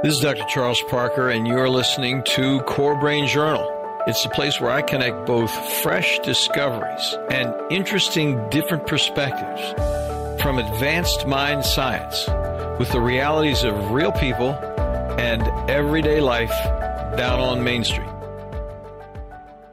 This is Dr. Charles Parker, and you're listening to Core Brain Journal. It's the place where I connect both fresh discoveries and interesting different perspectives from advanced mind science with the realities of real people and everyday life down on Main Street.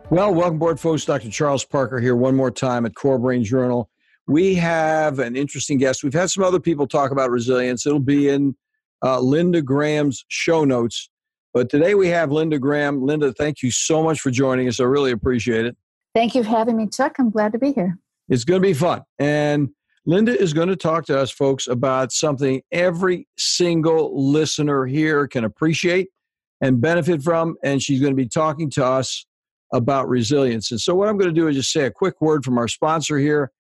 Well, welcome aboard, folks. Dr. Charles Parker here one more time at Core Brain Journal. We have an interesting guest. We've had some other people talk about resilience. It'll be in uh, Linda Graham's show notes. But today we have Linda Graham. Linda, thank you so much for joining us. I really appreciate it. Thank you for having me, Chuck. I'm glad to be here. It's going to be fun. And Linda is going to talk to us, folks, about something every single listener here can appreciate and benefit from. And she's going to be talking to us about resilience. And so, what I'm going to do is just say a quick word from our sponsor here.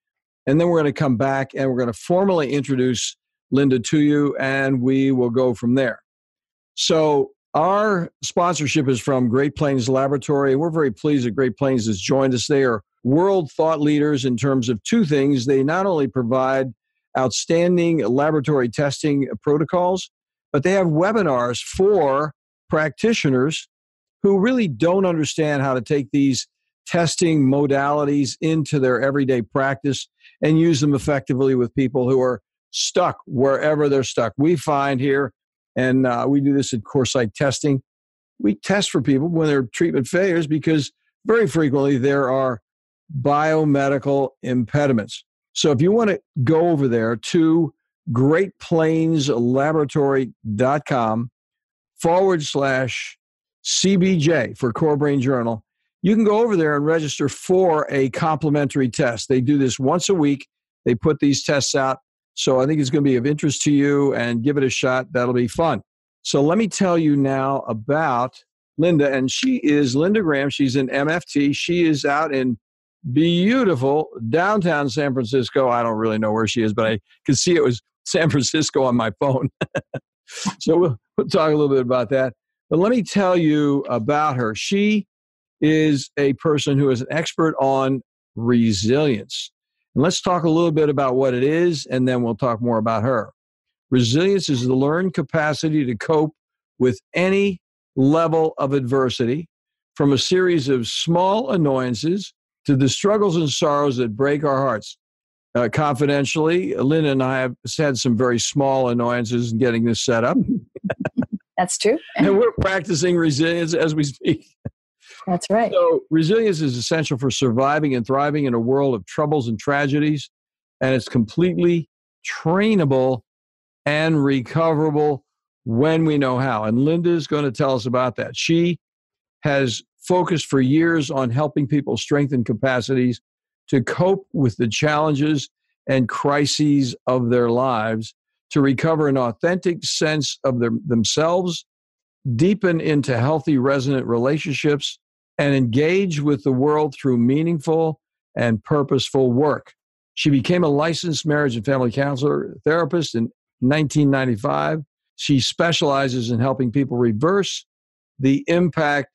And then we're going to come back and we're going to formally introduce Linda to you, and we will go from there. So, our sponsorship is from Great Plains Laboratory. We're very pleased that Great Plains has joined us. They are world thought leaders in terms of two things. They not only provide outstanding laboratory testing protocols, but they have webinars for practitioners who really don't understand how to take these testing modalities into their everyday practice and use them effectively with people who are stuck wherever they're stuck. We find here, and uh, we do this at CorePsych testing, we test for people when they're treatment failures because very frequently there are biomedical impediments. So if you want to go over there to greatplainslaboratory.com forward slash CBJ for Core Brain Journal, you can go over there and register for a complimentary test. They do this once a week. They put these tests out so I think it's going to be of interest to you and give it a shot. That'll be fun. So let me tell you now about Linda, and she is Linda Graham. She's in MFT. She is out in beautiful downtown San Francisco. I don't really know where she is, but I could see it was San Francisco on my phone. so we'll, we'll talk a little bit about that. But let me tell you about her. She is a person who is an expert on resilience. And let's talk a little bit about what it is, and then we'll talk more about her. Resilience is the learned capacity to cope with any level of adversity, from a series of small annoyances to the struggles and sorrows that break our hearts. Uh, confidentially, Lynn and I have had some very small annoyances in getting this set up. That's true. and we're practicing resilience as we speak. That's right. So, resilience is essential for surviving and thriving in a world of troubles and tragedies, and it's completely trainable and recoverable when we know how. And Linda is going to tell us about that. She has focused for years on helping people strengthen capacities to cope with the challenges and crises of their lives, to recover an authentic sense of their, themselves, deepen into healthy, resonant relationships, and engage with the world through meaningful and purposeful work. She became a licensed marriage and family counselor therapist in 1995. She specializes in helping people reverse the impact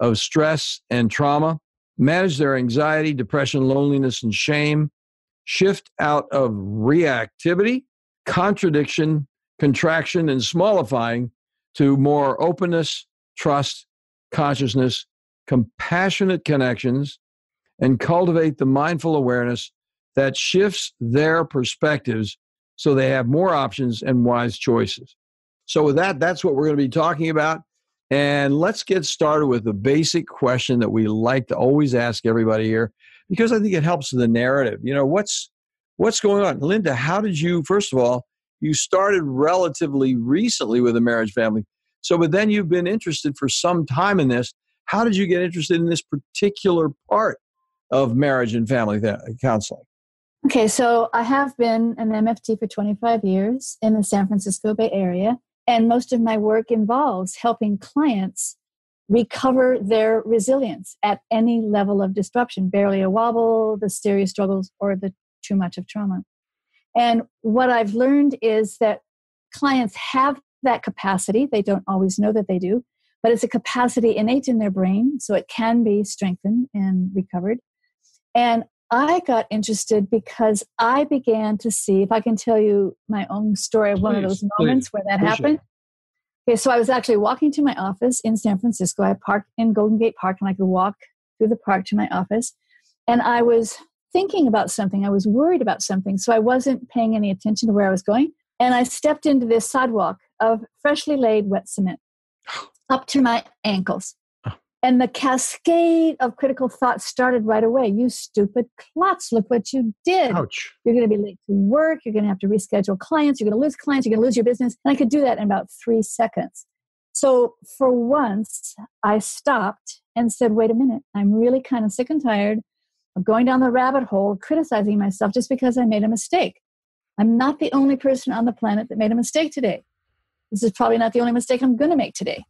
of stress and trauma, manage their anxiety, depression, loneliness, and shame, shift out of reactivity, contradiction, contraction, and smallifying to more openness, trust, consciousness, compassionate connections, and cultivate the mindful awareness that shifts their perspectives so they have more options and wise choices. So, with that, that's what we're going to be talking about. And let's get started with the basic question that we like to always ask everybody here, because I think it helps the narrative. You know, what's what's going on, Linda? How did you? First of all, you started relatively recently with a marriage family, so but then you've been interested for some time in this. How did you get interested in this particular part of marriage and family th- counseling? Okay, so I have been an MFT for 25 years in the San Francisco Bay Area, and most of my work involves helping clients recover their resilience at any level of disruption barely a wobble, the serious struggles, or the too much of trauma. And what I've learned is that clients have that capacity, they don't always know that they do, but it's a capacity innate in their brain, so it can be strengthened and recovered. And I got interested because I began to see, if I can tell you my own story of one of those moments please, where that happened. Okay, so I was actually walking to my office in San Francisco. I parked in Golden Gate Park and I could walk through the park to my office. And I was thinking about something. I was worried about something. So I wasn't paying any attention to where I was going. And I stepped into this sidewalk of freshly laid wet cement up to my ankles. Oh. And the cascade of critical thoughts started right away. You stupid klutz, look what you did. Ouch. You're going to be late to work. You're going to have to reschedule clients. You're going to lose clients. You're going to lose your business. And I could do that in about three seconds. So for once, I stopped and said, wait a minute, I'm really kind of sick and tired of going down the rabbit hole, criticizing myself just because I made a mistake. I'm not the only person on the planet that made a mistake today. This is probably not the only mistake I'm going to make today.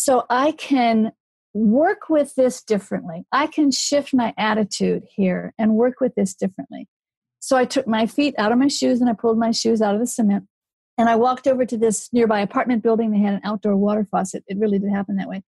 So I can work with this differently. I can shift my attitude here and work with this differently. So I took my feet out of my shoes and I pulled my shoes out of the cement. And I walked over to this nearby apartment building. They had an outdoor water faucet. It really did happen that way.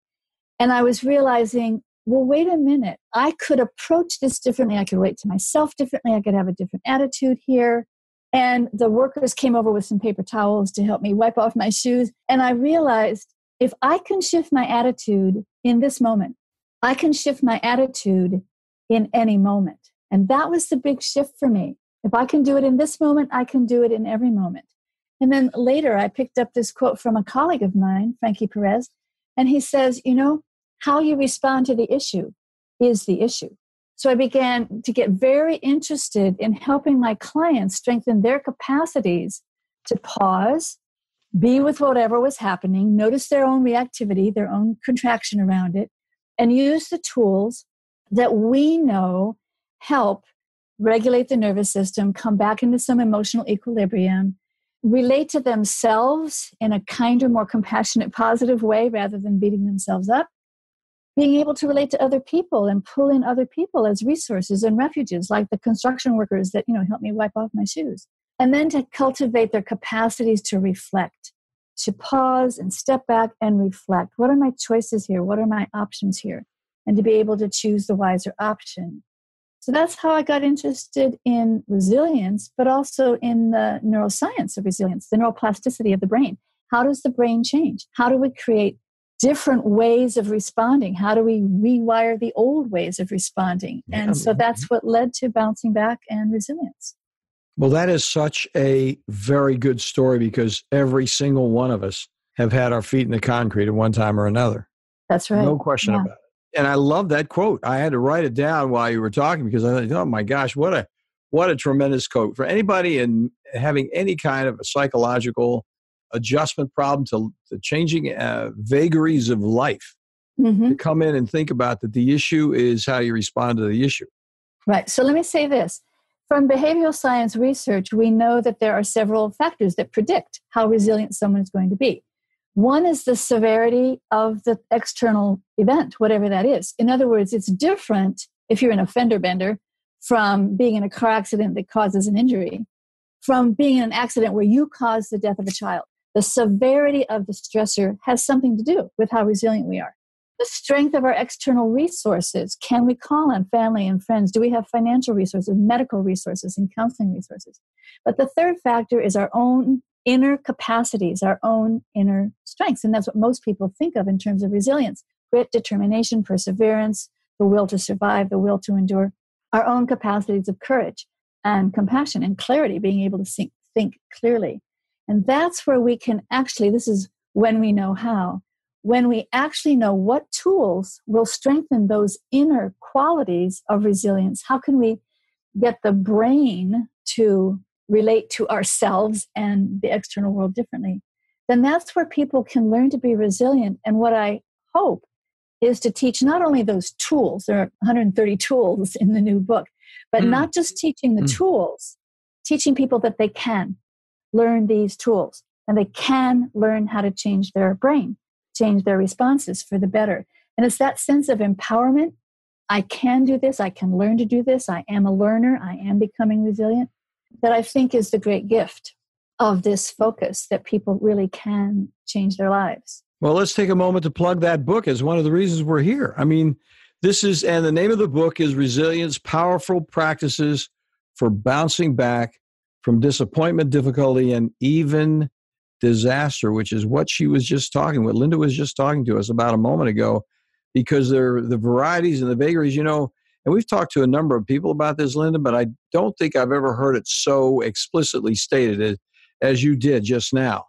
And I was realizing, well, wait a minute. I could approach this differently. I could relate to myself differently. I could have a different attitude here. And the workers came over with some paper towels to help me wipe off my shoes. And I realized if I can shift my attitude in this moment, I can shift my attitude in any moment. And that was the big shift for me. If I can do it in this moment, I can do it in every moment. And then later, I picked up this quote from a colleague of mine, Frankie Perez, and he says, You know, how you respond to the issue is the issue. So I began to get very interested in helping my clients strengthen their capacities to pause, be with whatever was happening, notice their own reactivity, their own contraction around it, and use the tools that we know help regulate the nervous system, come back into some emotional equilibrium, relate to themselves in a kinder, more compassionate, positive way rather than beating themselves up. Being able to relate to other people and pull in other people as resources and refuges, like the construction workers that, you know, help me wipe off my shoes and then to cultivate their capacities to reflect, to pause and step back and reflect. What are my choices here? What are my options here? And to be able to choose the wiser option. So that's how I got interested in resilience, but also in the neuroscience of resilience, the neuroplasticity of the brain. How does the brain change? How do we create different ways of responding? How do we rewire the old ways of responding? And so that's what led to bouncing back and resilience. Well, that is such a very good story because every single one of us have had our feet in the concrete at one time or another. That's right. No question yeah. about it. And I love that quote. I had to write it down while you were talking because I thought, oh my gosh, what a what a tremendous quote for anybody in having any kind of a psychological adjustment problem to, the changing uh, vagaries of life mm-hmm. to come in and think about that the issue is how you respond to the issue. Right. So let me say this from behavioral science research, we know that there are several factors that predict how resilient someone is going to be. One is the severity of the external event, whatever that is. In other words, it's different if you're an offender bender from being in a car accident that causes an injury, from being in an accident where you cause the death of a child. The severity of the stressor has something to do with how resilient we are the strength of our external resources. Can we call on family and friends? Do we have financial resources, medical resources, and counseling resources? But the third factor is our own inner capacities, our own inner strengths. And that's what most people think of in terms of resilience grit, determination, perseverance, the will to survive, the will to endure, our own capacities of courage and compassion and clarity, being able to think, think clearly. And that's where we can actually, this is when we know how, when we actually know what tools will strengthen those inner qualities of resilience, how can we get the brain to relate to ourselves and the external world differently? Then that's where people can learn to be resilient. And what I hope is to teach not only those tools, there are 130 tools in the new book, but mm. not just teaching the mm. tools, teaching people that they can learn these tools and they can learn how to change their brain change their responses for the better. And it's that sense of empowerment. I can do this. I can learn to do this. I am a learner. I am becoming resilient. That I think is the great gift of this focus that people really can change their lives. Well, let's take a moment to plug that book as one of the reasons we're here. I mean, this is, and the name of the book is Resilience Powerful Practices for Bouncing Back from Disappointment, Difficulty, and Even disaster, which is what she was just talking, what Linda was just talking to us about a moment ago, because there the varieties and the vagaries, you know, and we've talked to a number of people about this, Linda, but I don't think I've ever heard it so explicitly stated as, as you did just now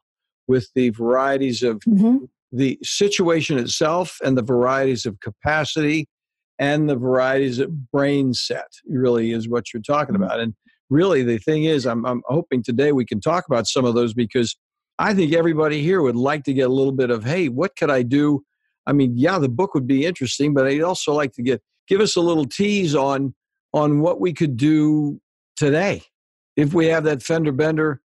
with the varieties of mm-hmm. the situation itself and the varieties of capacity and the varieties of brain set really is what you're talking mm-hmm. about. And really the thing is I'm, I'm hoping today we can talk about some of those because I think everybody here would like to get a little bit of, hey, what could I do? I mean, yeah, the book would be interesting, but I'd also like to get give us a little tease on on what we could do today if we have that fender bender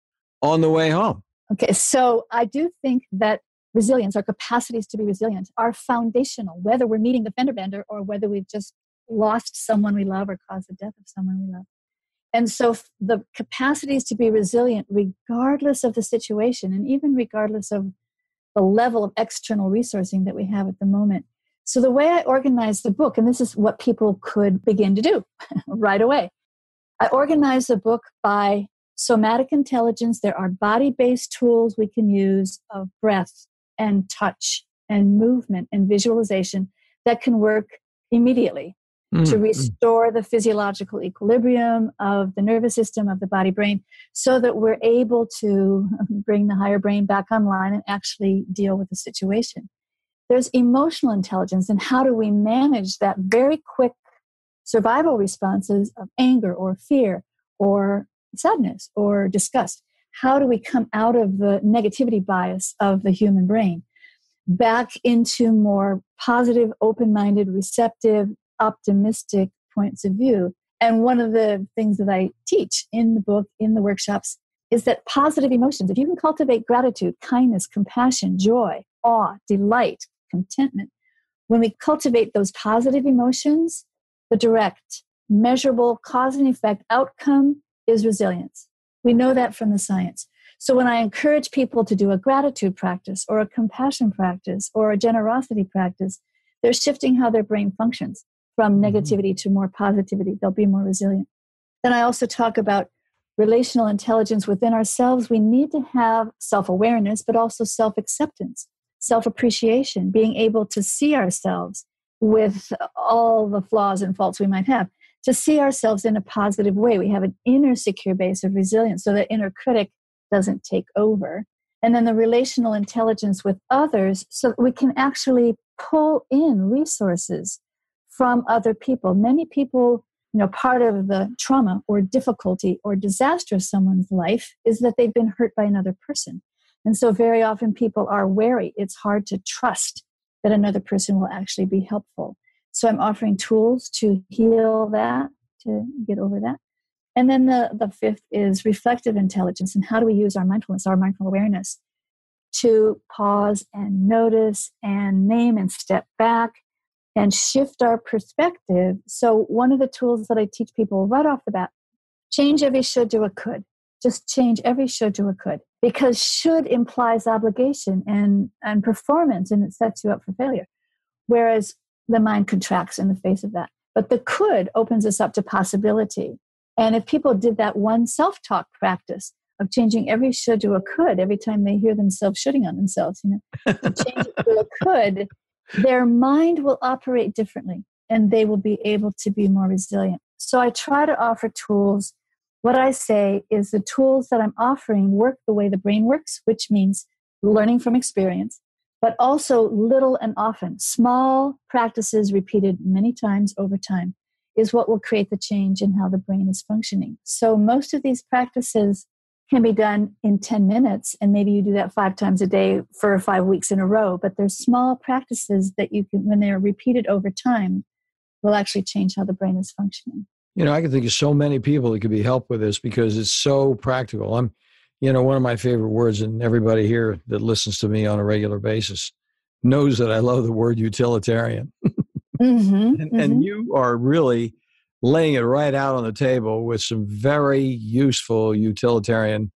on the way home. Okay, so I do think that resilience, our capacities to be resilient, are foundational, whether we're meeting the fender bender or whether we've just lost someone we love or caused the death of someone we love. And so the capacities to be resilient, regardless of the situation, and even regardless of the level of external resourcing that we have at the moment, so, the way I organized the book, and this is what people could begin to do right away, I organized the book by somatic intelligence. There are body based tools we can use of breath and touch and movement and visualization that can work immediately mm-hmm. to restore the physiological equilibrium of the nervous system of the body brain so that we're able to bring the higher brain back online and actually deal with the situation. There's emotional intelligence and how do we manage that very quick survival responses of anger or fear or sadness or disgust? How do we come out of the negativity bias of the human brain? Back into more positive open-minded receptive optimistic points of view and one of the things that i teach in the book in the workshops is that positive emotions if you can cultivate gratitude kindness compassion joy awe delight contentment. When we cultivate those positive emotions, the direct, measurable cause and effect outcome is resilience. We know that from the science. So when I encourage people to do a gratitude practice or a compassion practice or a generosity practice, they're shifting how their brain functions from mm-hmm. negativity to more positivity. They'll be more resilient. Then I also talk about relational intelligence within ourselves. We need to have self awareness, but also self acceptance self appreciation, being able to see ourselves with all the flaws and faults we might have, to see ourselves in a positive way. We have an inner secure base of resilience so that inner critic doesn't take over. And then the relational intelligence with others so that we can actually pull in resources from other people. Many people, you know, part of the trauma or difficulty or disaster of someone's life is that they've been hurt by another person. And so, very often, people are wary. It's hard to trust that another person will actually be helpful. So, I'm offering tools to heal that, to get over that. And then the, the fifth is reflective intelligence. And how do we use our mindfulness, our mindful awareness, to pause and notice and name and step back and shift our perspective? So, one of the tools that I teach people right off the bat change every should to a could. Just change every should to a could because should implies obligation and, and performance and it sets you up for failure whereas the mind contracts in the face of that but the could opens us up to possibility and if people did that one self-talk practice of changing every should to a could every time they hear themselves shooting on themselves you know to change it to a could their mind will operate differently and they will be able to be more resilient so i try to offer tools what I say is the tools that I'm offering work the way the brain works, which means learning from experience, but also little and often. Small practices repeated many times over time is what will create the change in how the brain is functioning. So most of these practices can be done in 10 minutes and maybe you do that five times a day for five weeks in a row but there's small practices that you can when they're repeated over time will actually change how the brain is functioning you know, I can think of so many people that could be helped with this because it's so practical. I'm, you know, one of my favorite words, and everybody here that listens to me on a regular basis knows that I love the word utilitarian. mm-hmm, and, mm-hmm. and you are really laying it right out on the table with some very useful utilitarian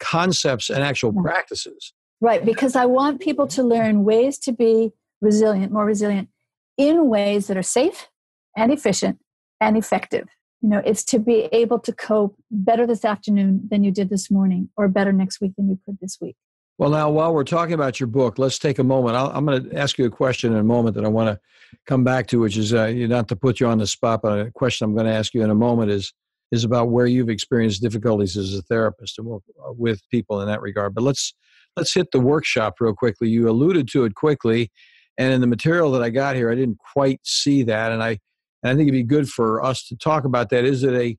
concepts and actual practices. Right, because I want people to learn ways to be resilient, more resilient, in ways that are safe and efficient and effective. You know, it's to be able to cope better this afternoon than you did this morning, or better next week than you could this week. Well, now, while we're talking about your book, let's take a moment. i am going to ask you a question in a moment that I want to come back to, which is uh, not to put you on the spot, but a question I'm going to ask you in a moment is is about where you've experienced difficulties as a therapist and uh, with people in that regard. But let's let's hit the workshop real quickly. You alluded to it quickly, and in the material that I got here, I didn't quite see that, and I and I think it'd be good for us to talk about that. Is it a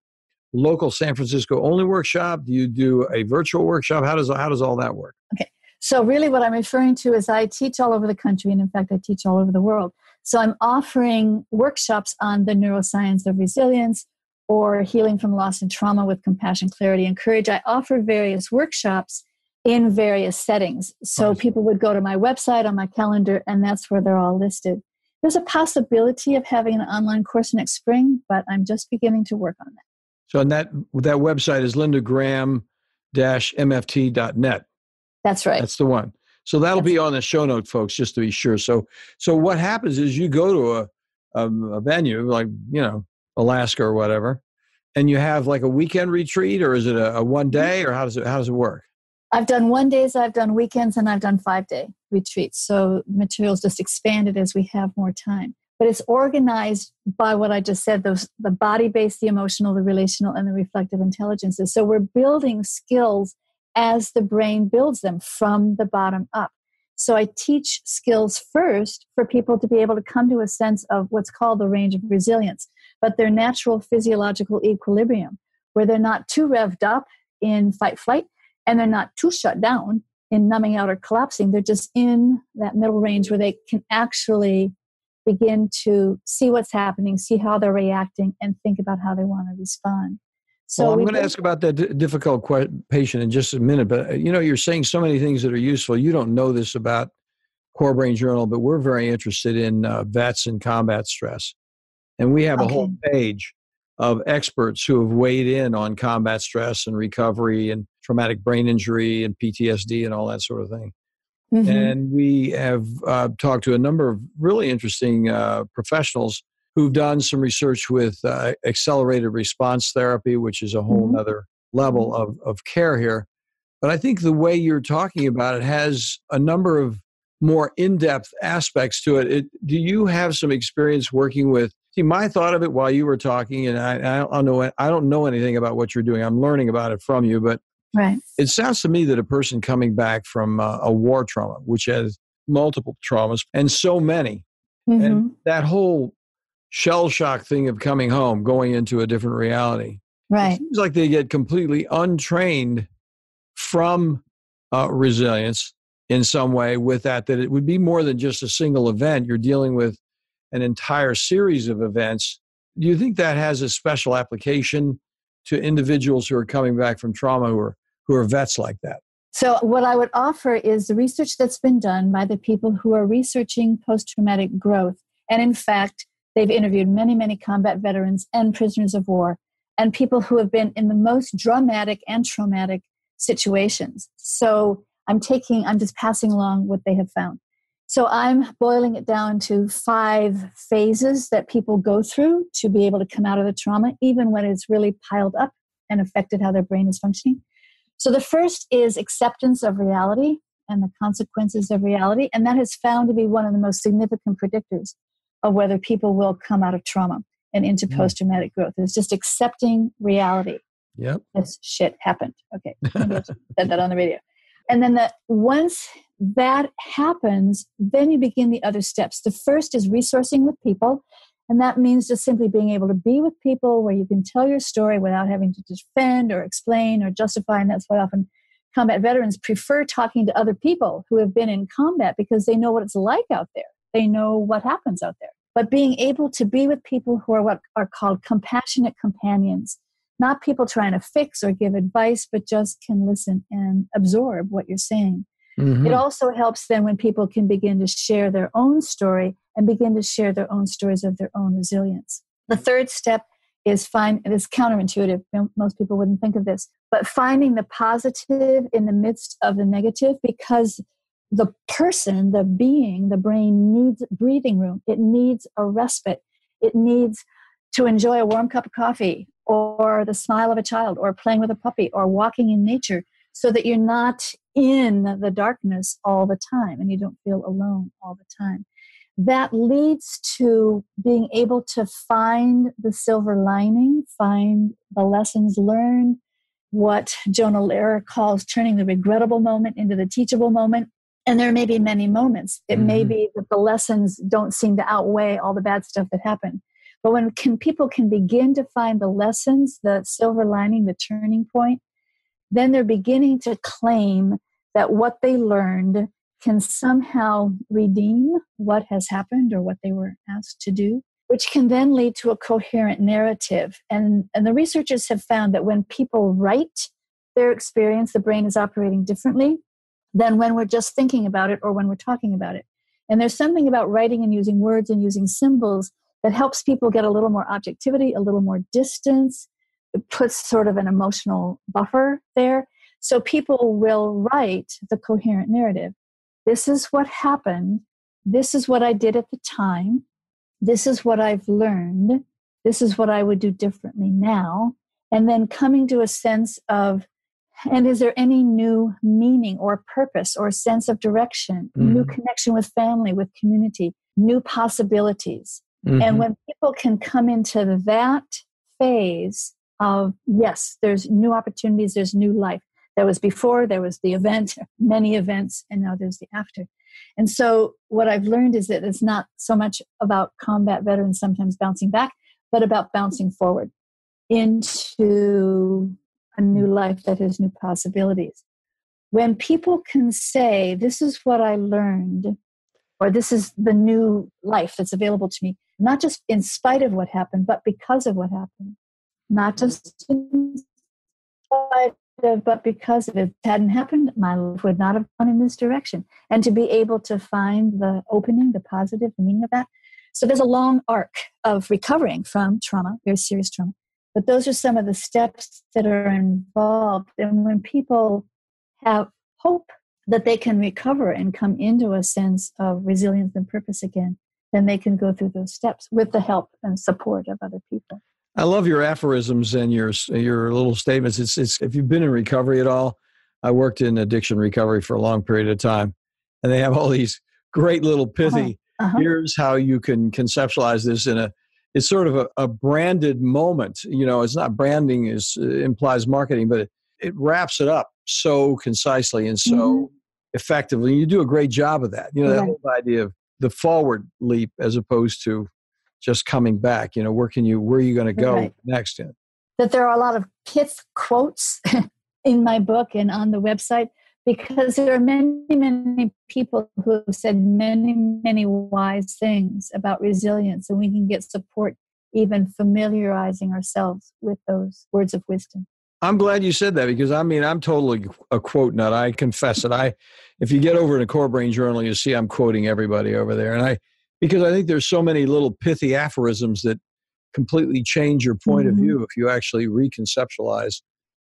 local San Francisco only workshop? Do you do a virtual workshop? How does how does all that work? Okay. So really what I'm referring to is I teach all over the country and in fact I teach all over the world. So I'm offering workshops on the neuroscience of resilience or healing from loss and trauma with compassion, clarity, and courage. I offer various workshops in various settings. So nice. people would go to my website on my calendar and that's where they're all listed. There's a possibility of having an online course next spring, but I'm just beginning to work on that. So on that that website is lindagraham-mft.net. That's right. That's the one. So that'll That's be on the show note, folks, just to be sure. So so what happens is you go to a a, a venue like you know Alaska or whatever, and you have like a weekend retreat, or is it a, a one mm-hmm. day, or how does it how does it work? I've done one days, I've done weekends, and I've done five day retreats. So the material's just expanded as we have more time but it's organized by what I just said those the body based, the emotional, the relational, and the reflective intelligences. So we're building skills as the brain builds them from the bottom up. So I teach skills first for people to be able to come to a sense of what's called the range of resilience, but their natural physiological equilibrium, where they're not too revved up in fight flight and they're not too shut down in numbing out or collapsing. They're just in that middle range where they can actually begin to see what's happening, see how they're reacting, and think about how they want to respond. So well, I'm going to ask about that d- difficult que- patient in just a minute. But you know, you're saying so many things that are useful. You don't know this about Core Brain Journal, but we're very interested in uh, vets and combat stress, and we have okay. a whole page of experts who have weighed in on combat stress and recovery and traumatic brain injury and PTSD and all that sort of thing. Mm-hmm. And we have uh, talked to a number of really interesting uh, professionals who've done some research with uh, accelerated response therapy, which is a whole mm-hmm. other level mm-hmm. of, of care here. But I think the way you're talking about it has a number of more in-depth aspects to it. it do you have some experience working with? See, my thought of it while you were talking, and I, I don't know, I don't know anything about what you're doing. I'm learning about it from you, but Right. It sounds to me that a person coming back from uh, a war trauma, which has multiple traumas and so many, mm-hmm. and that whole shell shock thing of coming home, going into a different reality. Right. It seems like they get completely untrained from uh, resilience in some way with that, that it would be more than just a single event. You're dealing with an entire series of events. Do you think that has a special application to individuals who are coming back from trauma who are who are vets like that? So, what I would offer is the research that's been done by the people who are researching post traumatic growth. And in fact, they've interviewed many, many combat veterans and prisoners of war and people who have been in the most dramatic and traumatic situations. So, I'm taking, I'm just passing along what they have found. So, I'm boiling it down to five phases that people go through to be able to come out of the trauma, even when it's really piled up and affected how their brain is functioning. So the first is acceptance of reality and the consequences of reality. And that has found to be one of the most significant predictors of whether people will come out of trauma and into mm. post traumatic growth. It's just accepting reality. Yep. This shit happened. Okay. said that on the radio. And then that once that happens, then you begin the other steps. The first is resourcing with people. And that means just simply being able to be with people where you can tell your story without having to defend or explain or justify. And that's why often combat veterans prefer talking to other people who have been in combat because they know what it's like out there. They know what happens out there. But being able to be with people who are what are called compassionate companions, not people trying to fix or give advice, but just can listen and absorb what you're saying. Mm-hmm. It also helps then when people can begin to share their own story and begin to share their own stories of their own resilience. The third step is find it is counterintuitive. Most people wouldn't think of this, but finding the positive in the midst of the negative because the person, the being, the brain needs breathing room. It needs a respite. It needs to enjoy a warm cup of coffee or the smile of a child or playing with a puppy or walking in nature so that you're not in the darkness all the time and you don't feel alone all the time. That leads to being able to find the silver lining, find the lessons learned, what Jonah Lehrer calls turning the regrettable moment into the teachable moment. And there may be many moments. It mm-hmm. may be that the lessons don't seem to outweigh all the bad stuff that happened. But when can, people can begin to find the lessons, the silver lining, the turning point, then they're beginning to claim that what they learned can somehow redeem what has happened or what they were asked to do, which can then lead to a coherent narrative. And, and the researchers have found that when people write their experience, the brain is operating differently than when we're just thinking about it or when we're talking about it. And there's something about writing and using words and using symbols that helps people get a little more objectivity, a little more distance, it puts sort of an emotional buffer there. So people will write the coherent narrative. This is what happened. This is what I did at the time. This is what I've learned. This is what I would do differently now. And then coming to a sense of, and is there any new meaning or purpose or sense of direction, mm-hmm. new connection with family, with community, new possibilities? Mm-hmm. And when people can come into that phase of, yes, there's new opportunities, there's new life. There was before, there was the event, many events, and now there's the after. And so, what I've learned is that it's not so much about combat veterans sometimes bouncing back, but about bouncing forward into a new life that has new possibilities. When people can say, This is what I learned, or this is the new life that's available to me, not just in spite of what happened, but because of what happened. Not just in spite of, but because it hadn't happened, my life would not have gone in this direction. And to be able to find the opening, the positive, the meaning of that. So there's a long arc of recovering from trauma, very serious trauma. But those are some of the steps that are involved. And when people have hope that they can recover and come into a sense of resilience and purpose again, then they can go through those steps with the help and support of other people. I love your aphorisms and your your little statements. It's it's if you've been in recovery at all, I worked in addiction recovery for a long period of time, and they have all these great little pithy. Uh-huh. Uh-huh. Here's how you can conceptualize this in a. It's sort of a, a branded moment. You know, it's not branding is uh, implies marketing, but it, it wraps it up so concisely and so mm-hmm. effectively. You do a great job of that. You know, that whole idea of the forward leap as opposed to just coming back. You know, where can you where are you going to go right. next? In that there are a lot of pith quotes in my book and on the website because there are many many people who have said many many wise things about resilience, and we can get support even familiarizing ourselves with those words of wisdom. I'm glad you said that because I mean I'm totally a quote nut. I confess it. I if you get over in a core brain journal, you see I'm quoting everybody over there, and I because I think there's so many little pithy aphorisms that completely change your point mm-hmm. of view if you actually reconceptualize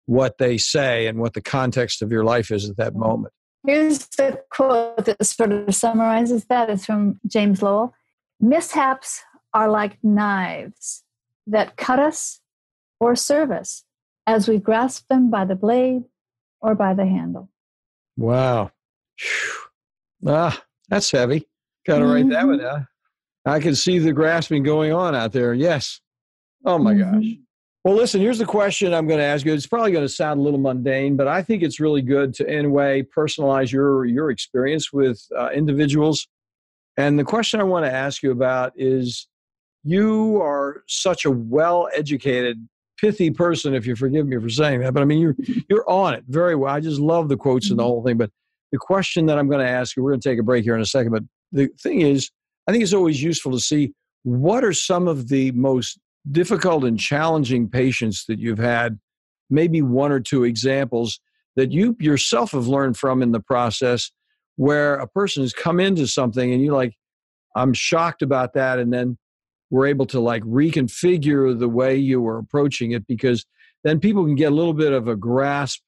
what they say and what the context of your life is at that moment. Here's the quote that sort of summarizes that. It's from James Lowell. Mishaps are like knives that cut us or serve us as we grasp them by the blade or by the handle. Wow. Whew. Ah, that's heavy. Got to mm-hmm. write that one mm-hmm. I can see the grasping going on out there. Yes. Oh my mm-hmm. gosh. Well, listen, here's the question I'm going to ask you. It's probably going to sound a little mundane, but I think it's really good to, in a way, personalize your, your experience with uh, individuals. And the question I want to ask you about is you are such a well educated, pithy person, if you forgive me for saying that, but I mean, you're, you're on it very well. I just love the quotes and the mm-hmm. whole thing. But the question that I'm going to ask you, we're going to take a break here in a second, but the thing is, I think it's always useful to see what are some of the most difficult and challenging patients that you've had, maybe one or two examples that you yourself have learned from in the process where a person has come into something and you're like, I'm shocked about that. And then we're able to like reconfigure the way you were approaching it because then people can get a little bit of a grasp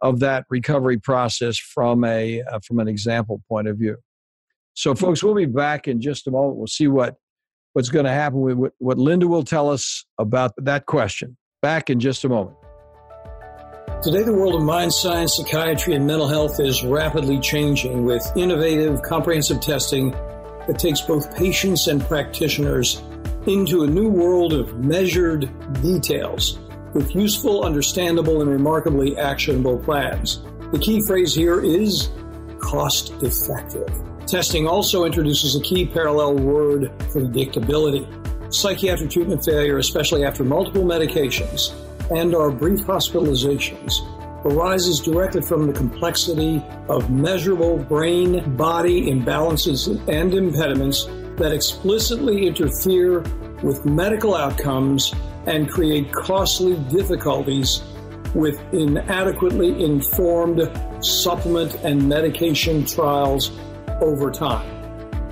of that recovery process from a uh, from an example point of view. So, folks, we'll be back in just a moment. We'll see what what's going to happen with what, what Linda will tell us about that question. Back in just a moment. Today, the world of mind science, psychiatry, and mental health is rapidly changing with innovative, comprehensive testing that takes both patients and practitioners into a new world of measured details with useful, understandable, and remarkably actionable plans. The key phrase here is cost effective. Testing also introduces a key parallel word predictability. Psychiatric treatment failure, especially after multiple medications, and our brief hospitalizations arises directly from the complexity of measurable brain body imbalances and impediments that explicitly interfere with medical outcomes and create costly difficulties with inadequately informed supplement and medication trials over time.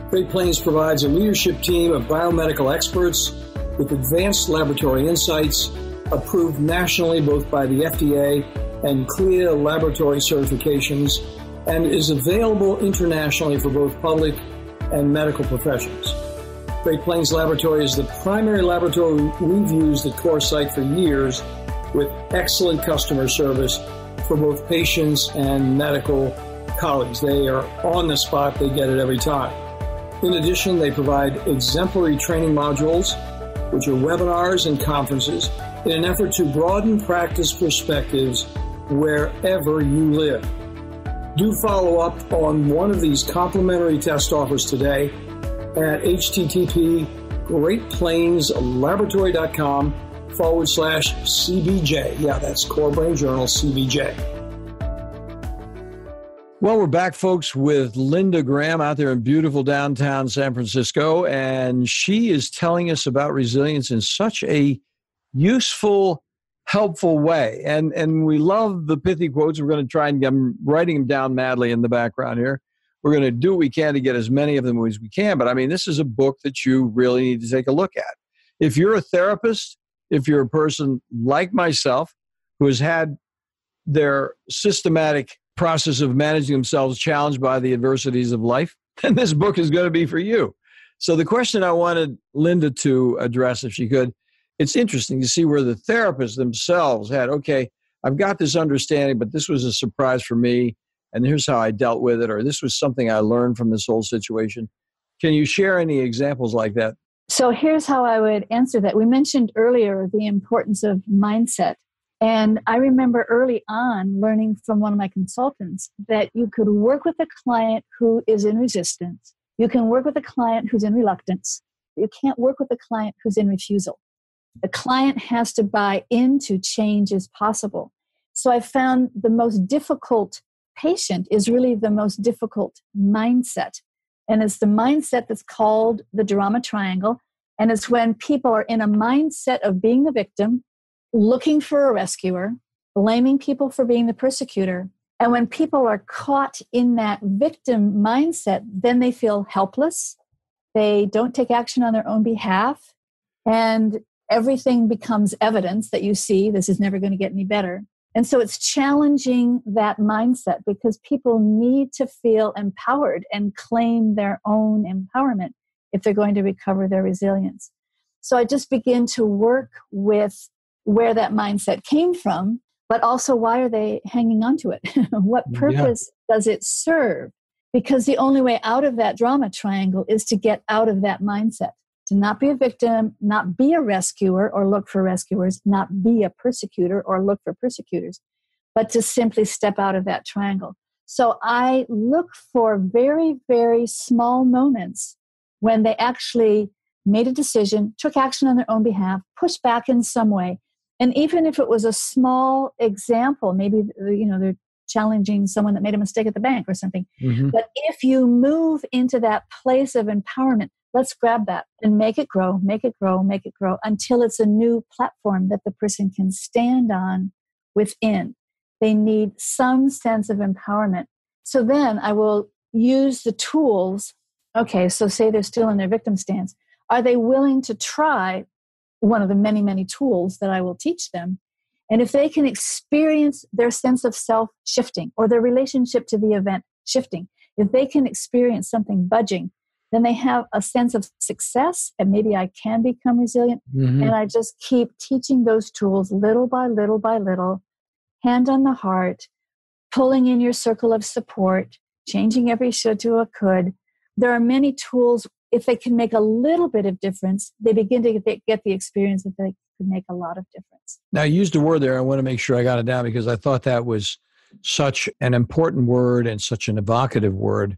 Great Plains provides a leadership team of biomedical experts with advanced laboratory insights approved nationally both by the FDA and CLIA laboratory certifications, and is available internationally for both public and medical professions. Great Plains Laboratory is the primary laboratory we've used at CorePsych for years with excellent customer service for both patients and medical colleagues. They are on the spot, they get it every time. In addition, they provide exemplary training modules, which are webinars and conferences in an effort to broaden practice perspectives wherever you live. Do follow up on one of these complimentary test offers today at http greatplainslaboratory.com forward slash CBJ. Yeah, that's Core Brain Journal CBJ. Well, we're back, folks, with Linda Graham out there in beautiful downtown San Francisco, and she is telling us about resilience in such a useful, helpful way. And and we love the pithy quotes. We're going to try and get them, writing them down madly in the background here. We're going to do what we can to get as many of them as we can. But I mean, this is a book that you really need to take a look at. If you're a therapist, if you're a person like myself who has had their systematic process of managing themselves challenged by the adversities of life, then this book is going to be for you. So the question I wanted Linda to address, if she could, it's interesting to see where the therapists themselves had, okay, I've got this understanding, but this was a surprise for me, and here's how I dealt with it, or this was something I learned from this whole situation. Can you share any examples like that? So here's how I would answer that. We mentioned earlier the importance of mindset. And I remember early on learning from one of my consultants that you could work with a client who is in resistance. You can work with a client who's in reluctance. You can't work with a client who's in refusal. The client has to buy into change as possible. So I found the most difficult patient is really the most difficult mindset. And it's the mindset that's called the drama triangle. And it's when people are in a mindset of being the victim, looking for a rescuer, blaming people for being the persecutor. And when people are caught in that victim mindset, then they feel helpless. They don't take action on their own behalf. And everything becomes evidence that you see this is never going to get any better. And so it's challenging that mindset because people need to feel empowered and claim their own empowerment if they're going to recover their resilience. So I just begin to work with where that mindset came from, but also why are they hanging on to it? what purpose yeah. does it serve? Because the only way out of that drama triangle is to get out of that mindset to not be a victim, not be a rescuer or look for rescuers, not be a persecutor or look for persecutors, but to simply step out of that triangle. So I look for very, very small moments when they actually made a decision, took action on their own behalf, pushed back in some way. And even if it was a small example, maybe you know they're challenging someone that made a mistake at the bank or something. Mm-hmm. But if you move into that place of empowerment, let's grab that and make it grow, make it grow, make it grow until it's a new platform that the person can stand on within. They need some sense of empowerment. So then I will use the tools. Okay, so say they're still in their victim stance. Are they willing to try one of the many, many tools that I will teach them? And if they can experience their sense of self shifting or their relationship to the event shifting, if they can experience something budging, then they have a sense of success and maybe I can become resilient. Mm-hmm. And I just keep teaching those tools little by little by little. hand on the heart, pulling in your circle of support, changing every should to a could. There are many tools. If they can make a little bit of difference, they begin to get the experience that they could make a lot of difference. Now, you used a word there. I want to make sure I got it down because I thought that was such an important word and such an evocative word.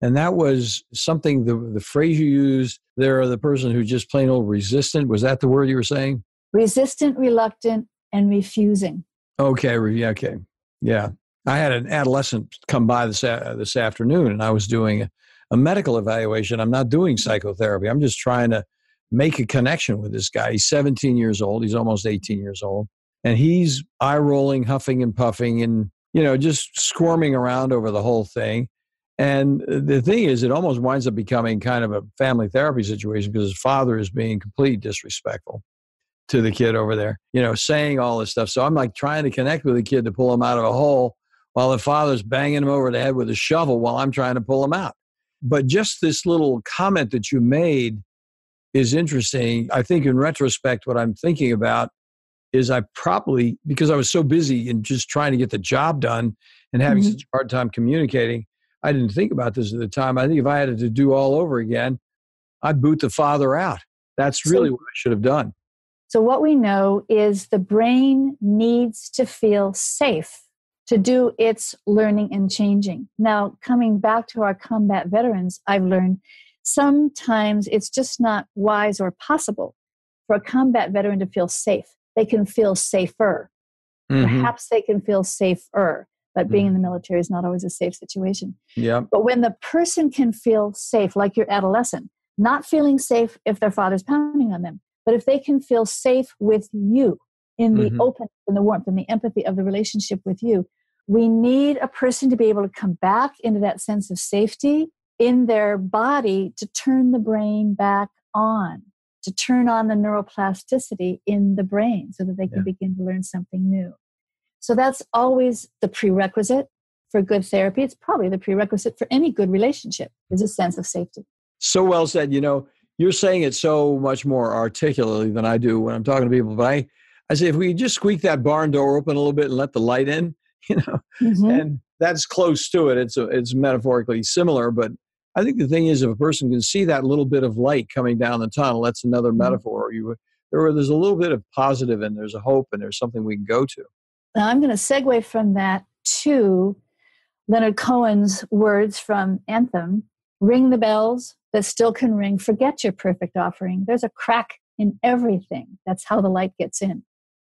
And that was something, the, the phrase you used there, the person who just plain old resistant, was that the word you were saying? Resistant, reluctant, and refusing. Okay, okay. Yeah. I had an adolescent come by this, uh, this afternoon and I was doing a, a medical evaluation. I'm not doing psychotherapy. I'm just trying to make a connection with this guy. He's 17 years old. He's almost 18 years old. And he's eye rolling, huffing and puffing, and, you know, just squirming around over the whole thing. And the thing is, it almost winds up becoming kind of a family therapy situation because his father is being completely disrespectful to the kid over there, you know, saying all this stuff. So I'm like trying to connect with the kid to pull him out of a hole while the father's banging him over the head with a shovel while I'm trying to pull him out. But just this little comment that you made is interesting. I think in retrospect, what I'm thinking about is I probably, because I was so busy in just trying to get the job done and having mm-hmm. such a hard time communicating, I didn't think about this at the time. I think if I had to do all over again, I'd boot the father out. That's really so, what I should have done. So, what we know is the brain needs to feel safe to do its learning and changing. Now, coming back to our combat veterans, I've learned sometimes it's just not wise or possible for a combat veteran to feel safe. They can feel safer. Mm-hmm. Perhaps they can feel safer, but being mm-hmm. in the military is not always a safe situation. Yeah. But when the person can feel safe, like your adolescent, not feeling safe if their father's pounding on them, but if they can feel safe with you in the mm-hmm. open and the warmth and the empathy of the relationship with you, we need a person to be able to come back into that sense of safety in their body to turn the brain back on, to turn on the neuroplasticity in the brain so that they can yeah. begin to learn something new. So that's always the prerequisite for good therapy. It's probably the prerequisite for any good relationship is a sense of safety. So well said. You know, you're saying it so much more articulately than I do when I'm talking to people. But I, I say if we just squeak that barn door open a little bit and let the light in, you know, mm-hmm. and that's close to it. It's a, it's metaphorically similar, but I think the thing is, if a person can see that little bit of light coming down the tunnel, that's another mm-hmm. metaphor. You there, there's a little bit of positive, and there's a hope, and there's something we can go to. Now I'm going to segue from that to Leonard Cohen's words from Anthem: "Ring the bells that still can ring. Forget your perfect offering. There's a crack in everything. That's how the light gets in."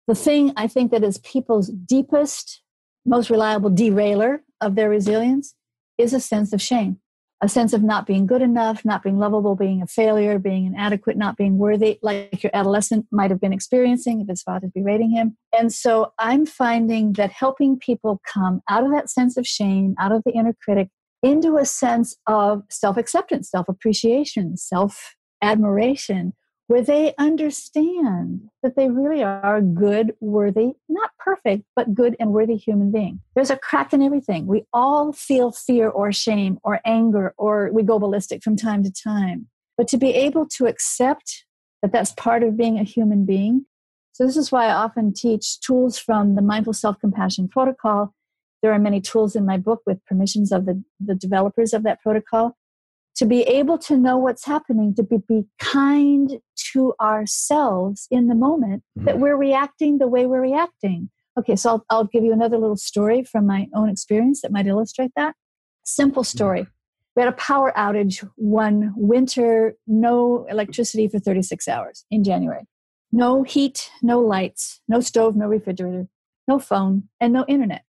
The thing I think that is people's deepest most reliable derailer of their resilience is a sense of shame a sense of not being good enough, not being lovable, being a failure, being inadequate, not being worthy, like your adolescent might have been experiencing if his father's berating him. And so I'm finding that helping people come out of that sense of shame, out of the inner critic, into a sense of self acceptance, self appreciation, self admiration where they understand that they really are a good, worthy, not perfect, but good and worthy human being. There's a crack in everything. We all feel fear or shame or anger, or we go ballistic from time to time. But to be able to accept that that's part of being a human being. So, this is why I often teach tools from the Mindful Self Compassion Protocol. There are many tools in my book with permissions of the, the developers of that protocol to be able to know what's happening, to be, be kind to ourselves in the moment mm-hmm. that we're reacting the way we're reacting. Okay, so I'll, I'll, give you another little story from my own experience that might illustrate that. Simple mm-hmm. story. We had a power outage one winter, no electricity for 36 hours in January. No heat, no lights, no stove, no refrigerator, no phone, and no internet.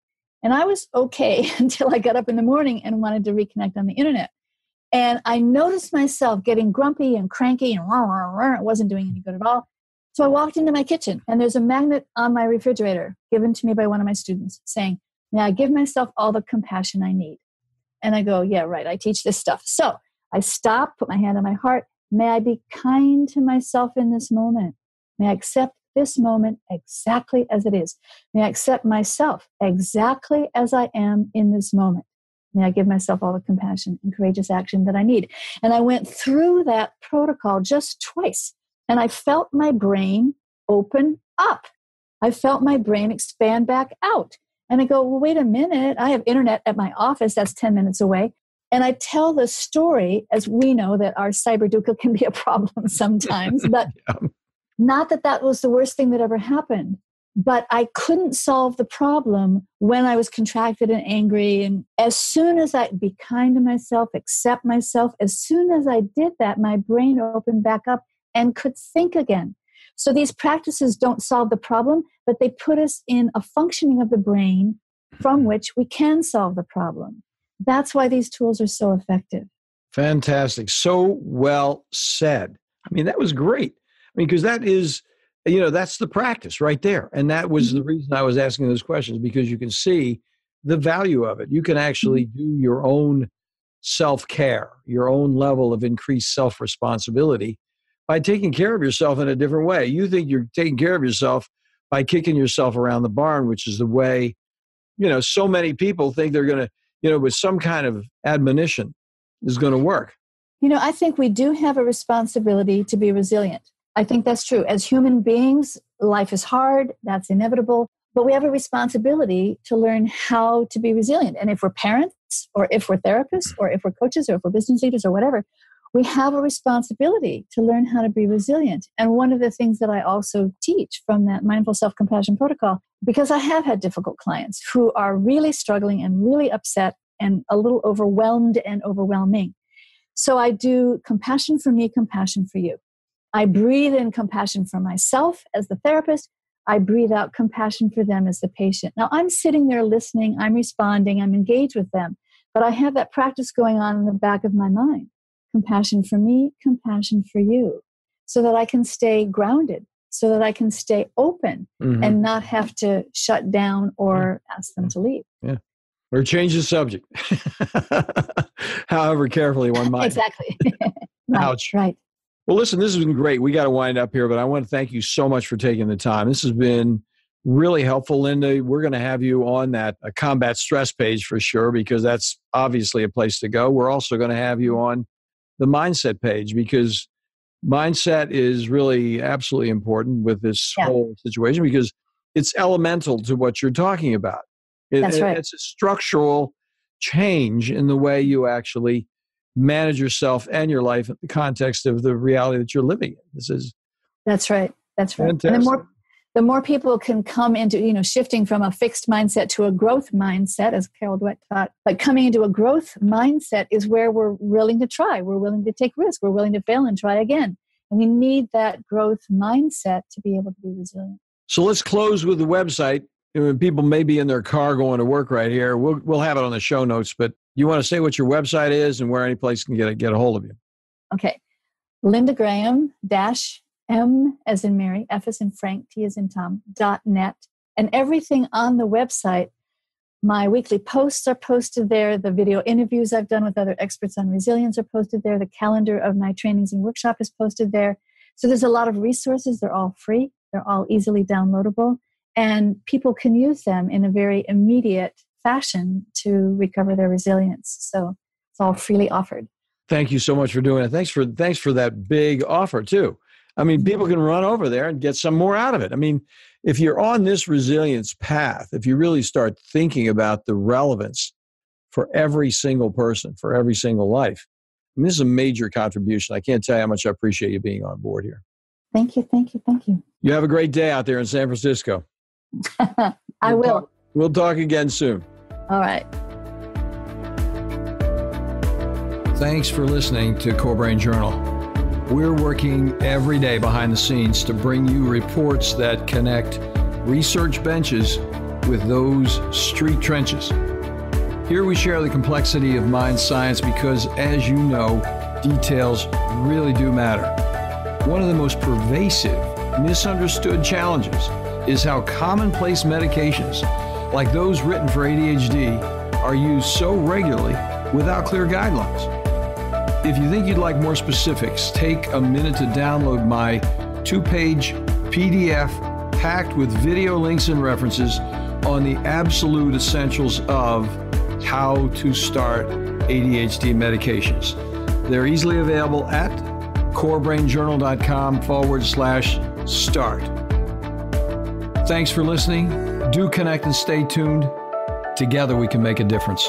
And I was okay until I got up in the morning and wanted to reconnect on the internet. And I noticed myself getting grumpy and cranky and rah, rah, rah, it wasn't doing any good at all. So I walked into my kitchen and there's a magnet on my refrigerator given to me by one of my students saying, May I give myself all the compassion I need? And I go, Yeah, right. I teach this stuff. So I stop, put my hand on my heart. May I be kind to myself in this moment? May I accept this moment exactly as it is? May I accept myself exactly as I am in this moment? May I give myself all the compassion and courageous action that I need? And I went through that protocol just twice, and I felt my brain open up. I felt my brain expand back out. And I go, well, wait a minute. I have internet at my office that's 10 minutes away. And I tell the story, as we know that our cyberdukkha can be a problem sometimes, but yeah. not that that was the worst thing that ever happened. But I couldn't solve the problem when I was contracted and angry. And as soon as I be kind to myself, accept myself, as soon as I did that, my brain opened back up and could think again. So these practices don't solve the problem, but they put us in a functioning of the brain from mm-hmm. which we can solve the problem. That's why these tools are so effective. Fantastic. So well said. I mean, that was great. I mean, because that is, you know, that's the practice right there. And that was mm-hmm. the reason I was asking those questions because you can see the value of it. You can actually mm-hmm. do your own self care, your own level of increased self responsibility by taking care of yourself in a different way. You think you're taking care of yourself by kicking yourself around the barn, which is the way, you know, so many people think they're going to, you know, with some kind of admonition is going to work. You know, I think we do have a responsibility to be resilient. I think that's true. As human beings, life is hard, that's inevitable, but we have a responsibility to learn how to be resilient. And if we're parents, or if we're therapists, or if we're coaches, or if we're business leaders, or whatever, we have a responsibility to learn how to be resilient. And one of the things that I also teach from that mindful self compassion protocol, because I have had difficult clients who are really struggling and really upset and a little overwhelmed and overwhelming. So I do compassion for me, compassion for you. I breathe in compassion for myself as the therapist. I breathe out compassion for them as the patient. Now I'm sitting there listening, I'm responding, I'm engaged with them, but I have that practice going on in the back of my mind compassion for me, compassion for you, so that I can stay grounded, so that I can stay open mm-hmm. and not have to shut down or yeah. ask them to leave. Yeah. Or change the subject. However carefully one might. exactly. right, Ouch. Right. Well, listen, this has been great. We got to wind up here, but I want to thank you so much for taking the time. This has been really helpful, Linda. We're going to have you on that uh, combat stress page for sure, because that's obviously a place to go. We're also going to have you on the mindset page because mindset is really absolutely important with this yeah. whole situation because it's elemental to what you're talking about. It, That's right. It's a structural change in the way you actually manage yourself and your life in the context of the reality that you're living in. This is That's right. That's right. Fantastic. And the more the more people can come into, you know, shifting from a fixed mindset to a growth mindset, as Carol Dweck taught, but coming into a growth mindset is where we're willing to try. We're willing to take risks. We're willing to fail and try again. And we need that growth mindset to be able to be resilient. So let's close with the website. People may be in their car going to work right here. We'll, we'll have it on the show notes, but you want to say what your website is and where any place can get a, get a hold of you? Okay. Linda Graham dash M as in Mary, F as in Frank, T as in Tom, dot net. And everything on the website, my weekly posts are posted there. The video interviews I've done with other experts on resilience are posted there. The calendar of my trainings and workshop is posted there. So there's a lot of resources. They're all free, they're all easily downloadable, and people can use them in a very immediate fashion to recover their resilience. So it's all freely offered. Thank you so much for doing it. Thanks for thanks for that big offer too. I mean, people can run over there and get some more out of it. I mean, if you're on this resilience path, if you really start thinking about the relevance for every single person, for every single life, I mean, this is a major contribution. I can't tell you how much I appreciate you being on board here. Thank you, thank you, thank you. You have a great day out there in San Francisco. I we'll will. Talk, we'll talk again soon. All right. Thanks for listening to Core Brain Journal. We're working every day behind the scenes to bring you reports that connect research benches with those street trenches. Here we share the complexity of mind science because, as you know, details really do matter. One of the most pervasive, misunderstood challenges is how commonplace medications, like those written for ADHD, are used so regularly without clear guidelines. If you think you'd like more specifics, take a minute to download my two page PDF packed with video links and references on the absolute essentials of how to start ADHD medications. They're easily available at corebrainjournal.com forward slash start. Thanks for listening. Do connect and stay tuned. Together we can make a difference.